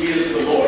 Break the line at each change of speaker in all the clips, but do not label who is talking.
He is the Lord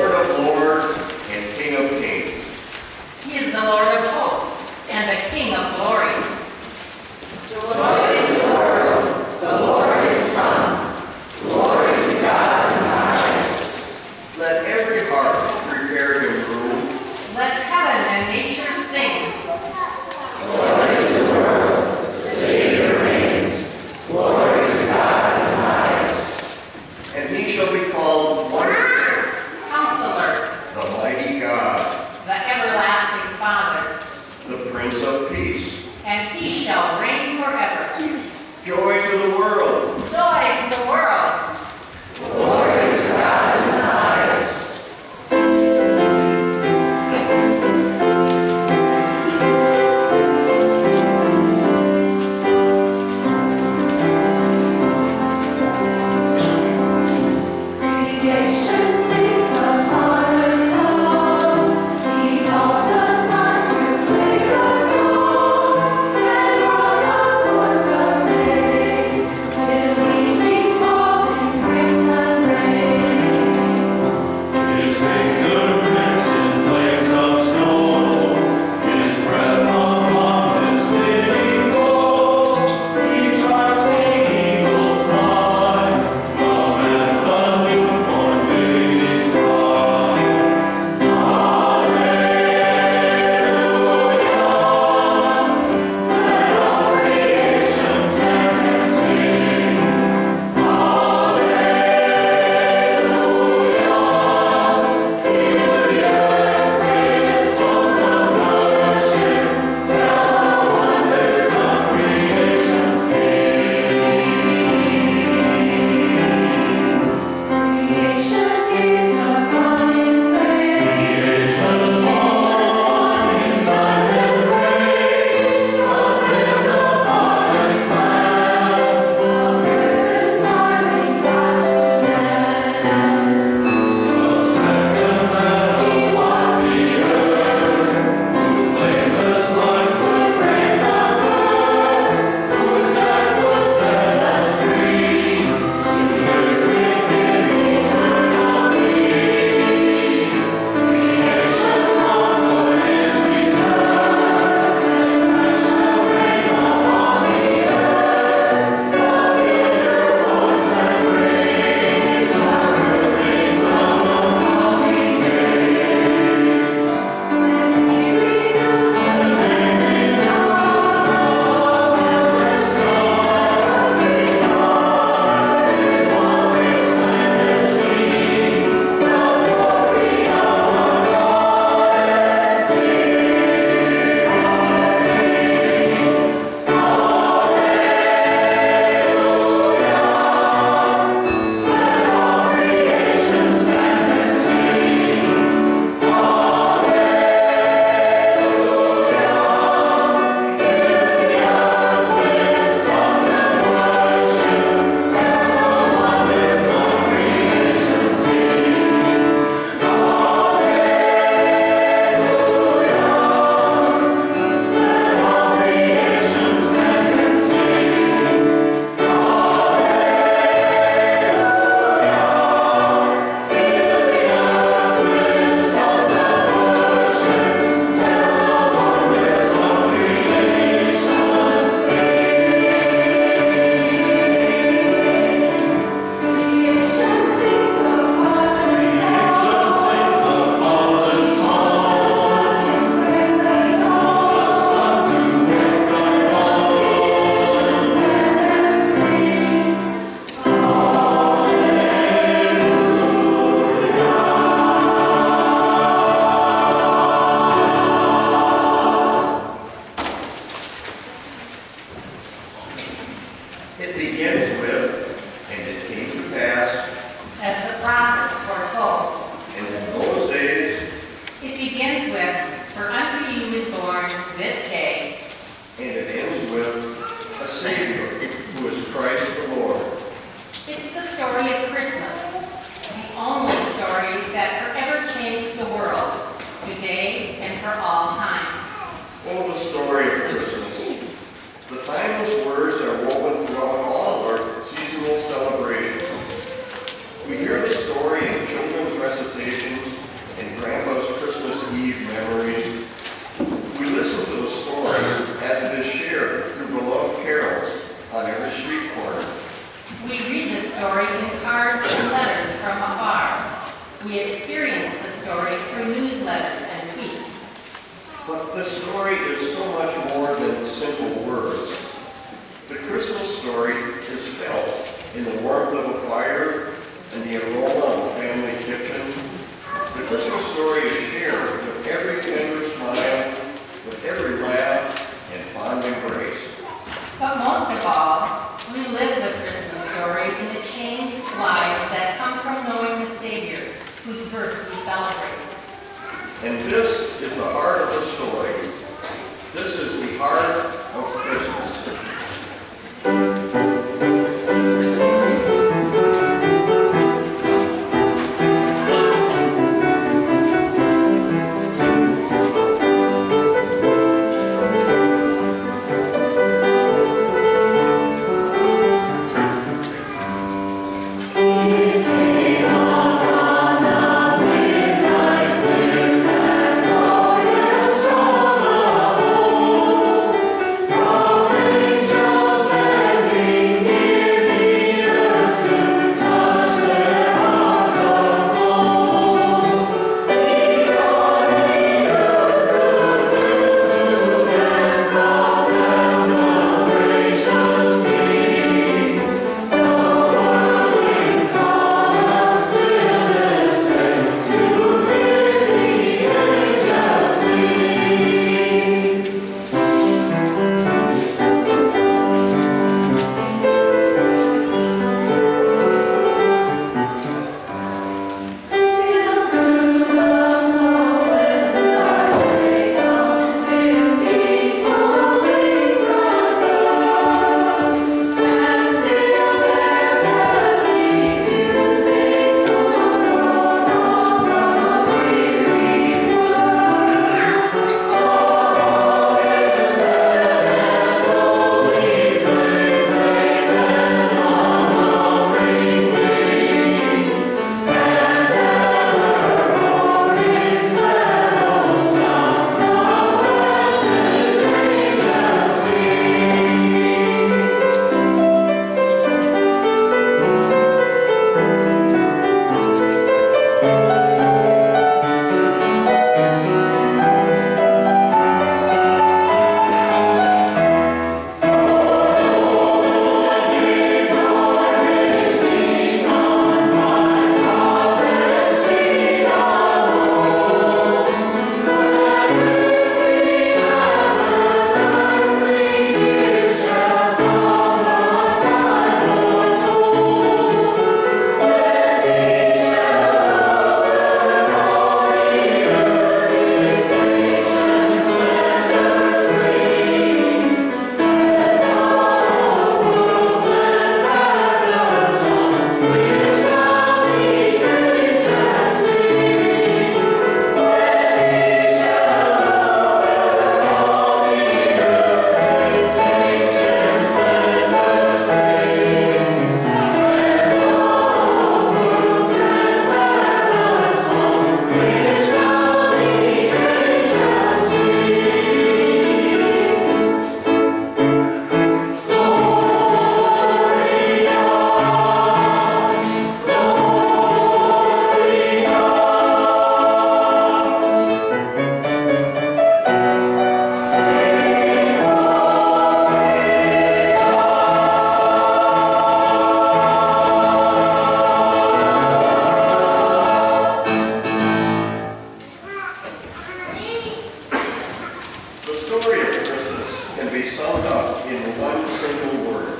in one single word.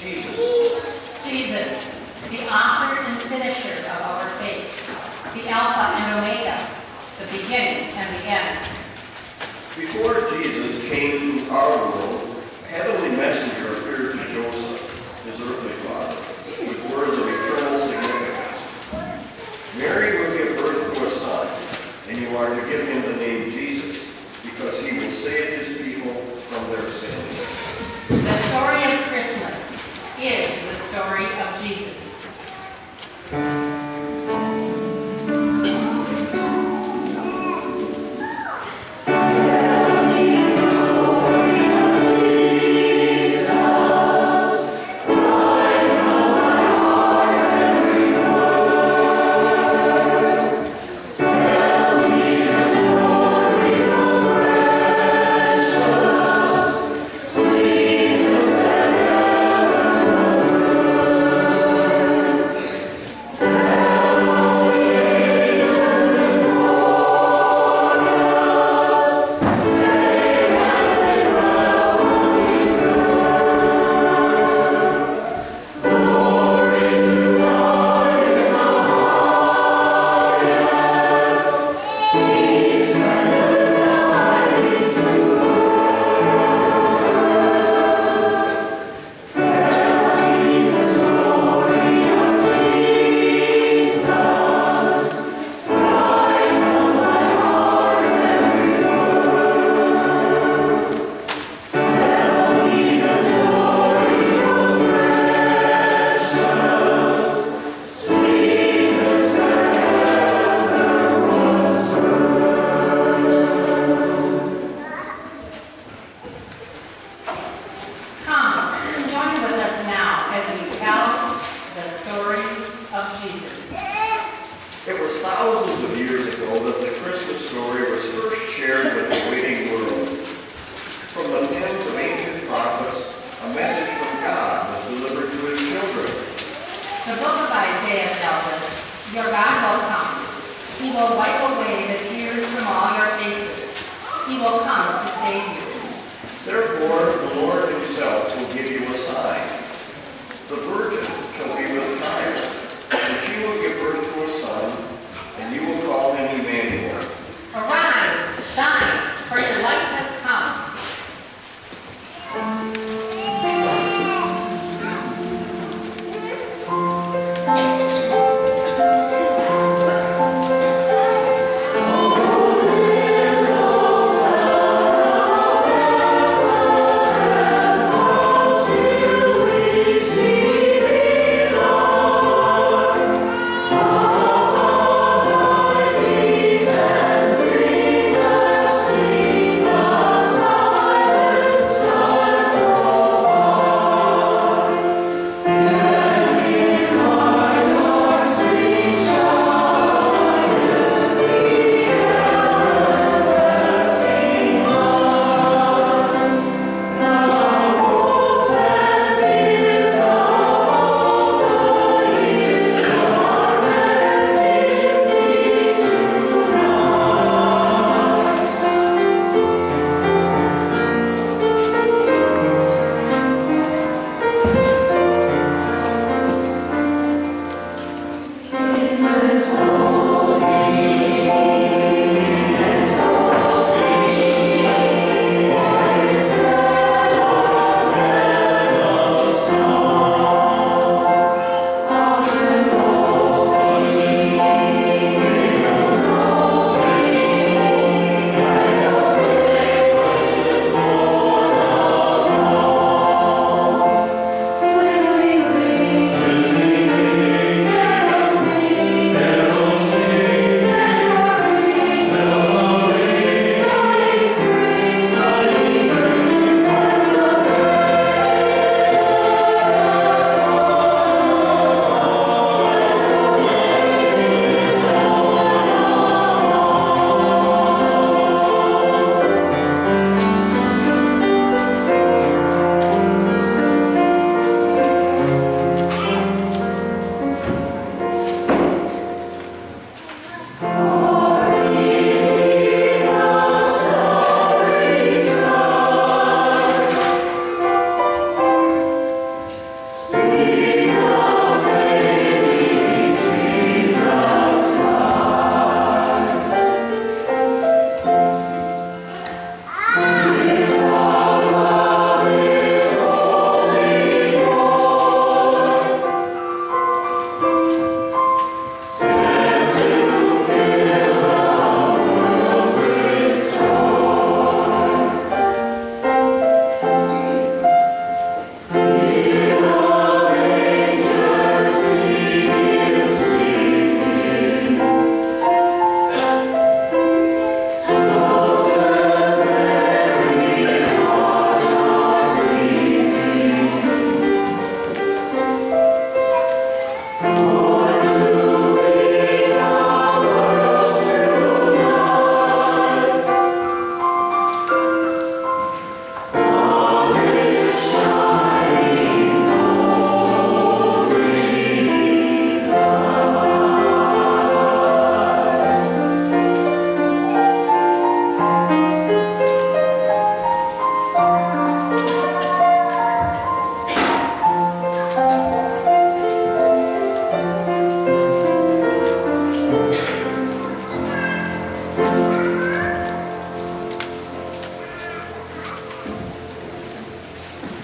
Jesus.
Jesus, the author and finisher of our faith, the Alpha and Omega, the beginning and the end.
Before Jesus,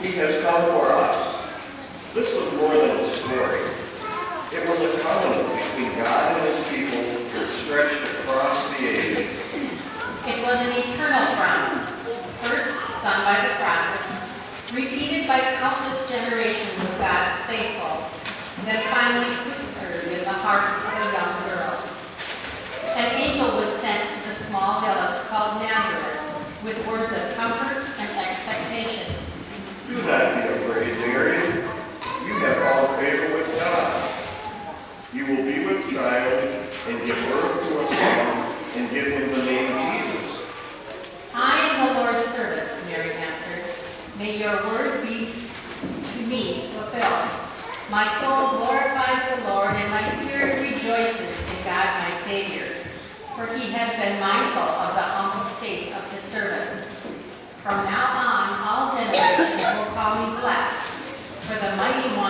He has come for us. This was more than a story. It was a covenant between God and his people that stretched across the ages.
It was an eternal promise, first sung by the prophets, repeated by countless generations of God's faithful, then finally whispered in the heart of a young girl. An angel was sent to the small village called Nazareth with words of comfort and expectation.
Do not be afraid, Mary. You have all favor with God. You will be with child and give birth to a son and give him the name Jesus.
I am the Lord's servant, Mary answered. May your word be to me fulfilled. My soul glorifies the Lord, and my spirit rejoices in God my Savior, for he has been mindful of the humble state of his servant. From now on, call me blessed, for the mighty one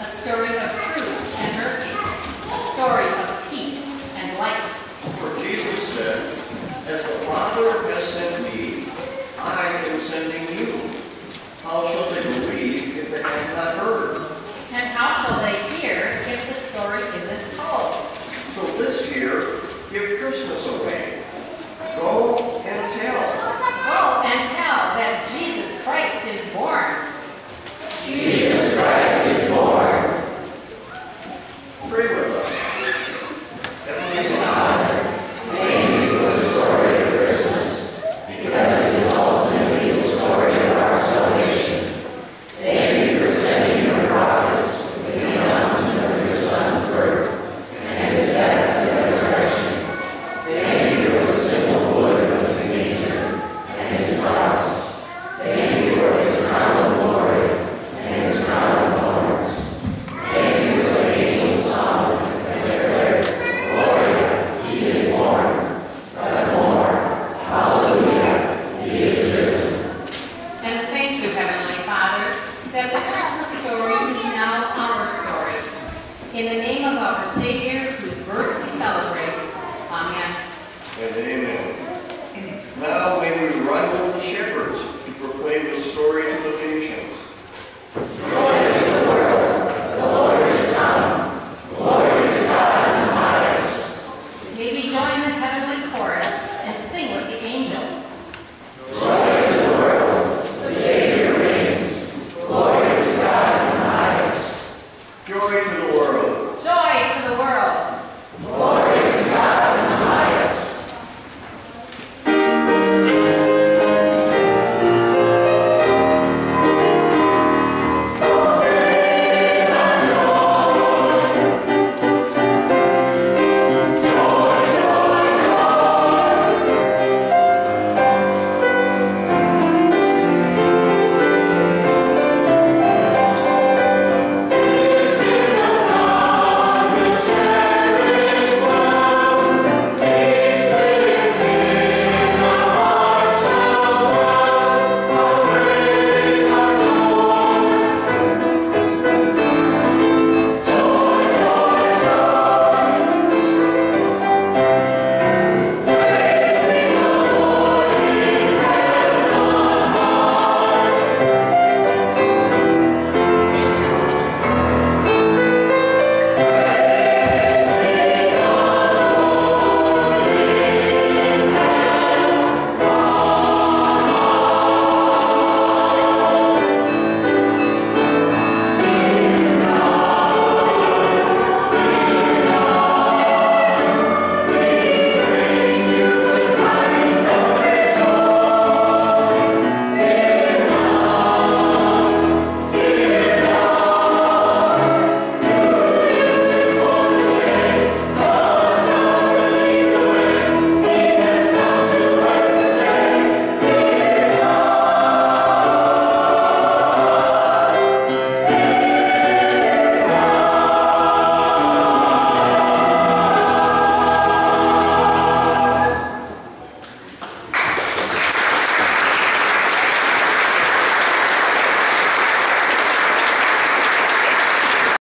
a story